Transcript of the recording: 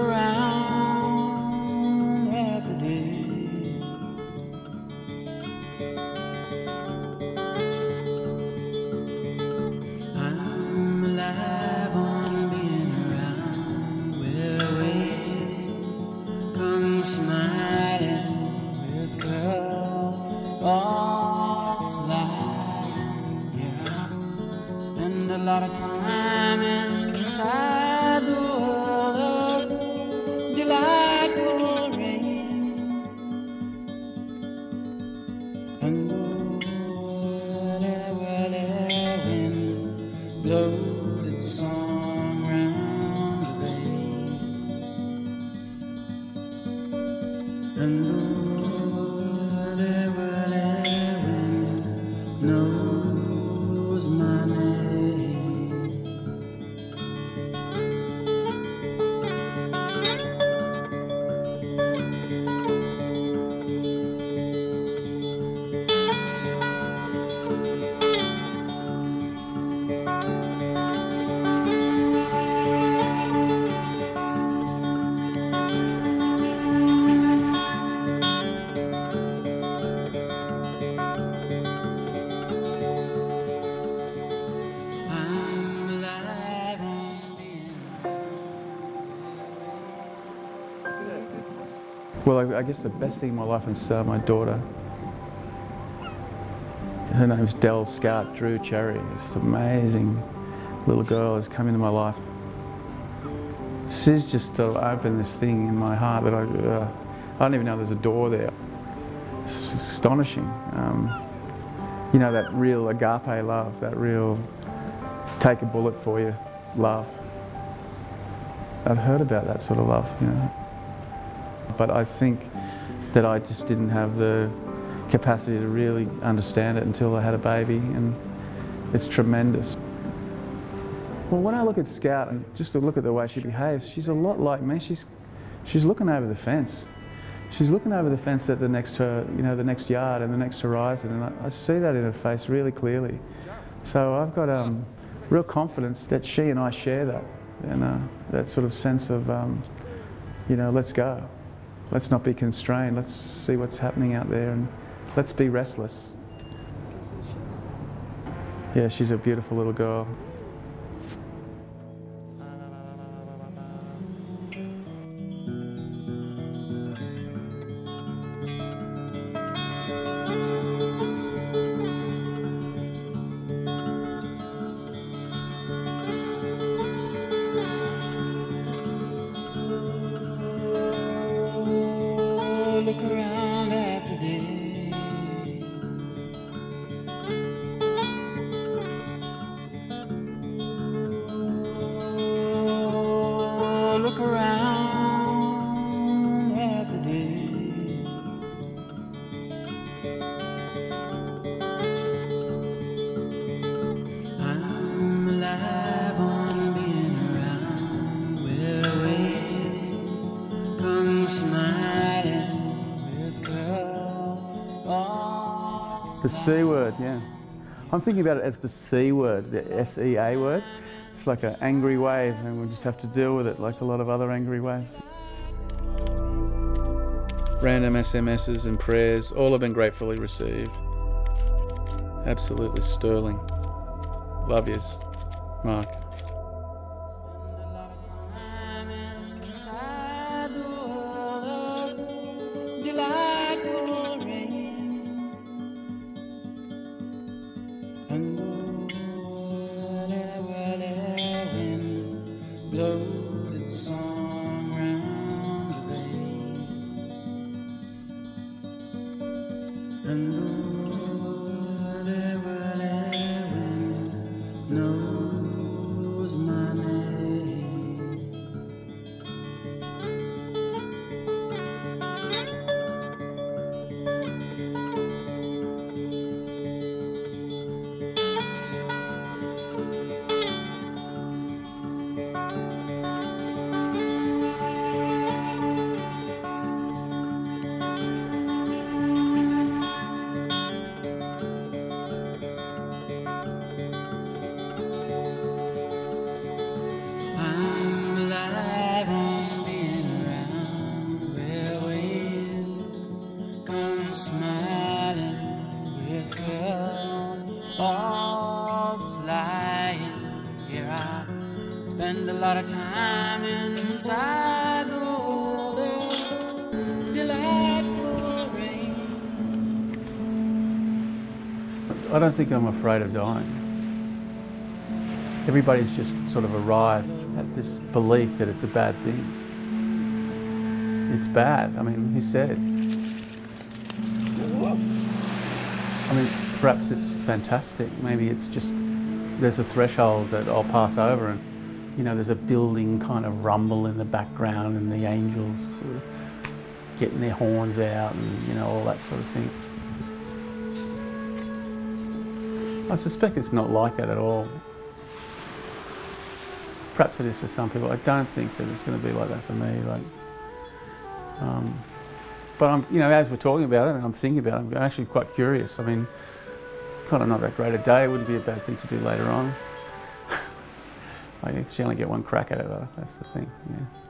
around at the day. I'm alive on being around where waves come smiling with curls all flying. Yeah, spend a lot of time inside the Well, I, I guess the best thing in my life is uh, my daughter. Her name's Dell Scout Drew Cherry. It's this amazing little girl has come into my life. She's just uh, opened this thing in my heart that I, uh, I don't even know there's a door there. It's astonishing. Um, you know, that real agape love, that real take a bullet for you love. I'd heard about that sort of love, you know. But I think that I just didn't have the capacity to really understand it until I had a baby, and it's tremendous. Well, when I look at Scout and just to look at the way she behaves, she's a lot like me. She's, she's looking over the fence. She's looking over the fence at the next her, you know, the next yard and the next horizon, and I, I see that in her face really clearly. So I've got um, real confidence that she and I share that, and uh, that sort of sense of, um, you know, let's go. Let's not be constrained. Let's see what's happening out there, and let's be restless. Yeah, she's a beautiful little girl. The C word, yeah. I'm thinking about it as the C word, the S-E-A word. It's like an angry wave and we just have to deal with it like a lot of other angry waves. Random SMSs and prayers, all have been gratefully received. Absolutely sterling. Love yous, Mark. Wind all flying. Here I spend a lot of time inside the. I don't think I'm afraid of dying. Everybody's just sort of arrived at this belief that it's a bad thing. It's bad. I mean, who said? I mean, perhaps it's fantastic. Maybe it's just there's a threshold that I'll pass over, and you know, there's a building kind of rumble in the background, and the angels getting their horns out, and you know, all that sort of thing. I suspect it's not like that at all. Perhaps it is for some people. I don't think that it's going to be like that for me. Like, um, but I'm, you know, as we're talking about it and I'm thinking about it, I'm actually quite curious. I mean, it's kind of not that great a day. It wouldn't be a bad thing to do later on. I actually only get one crack at it. That's the thing. Yeah.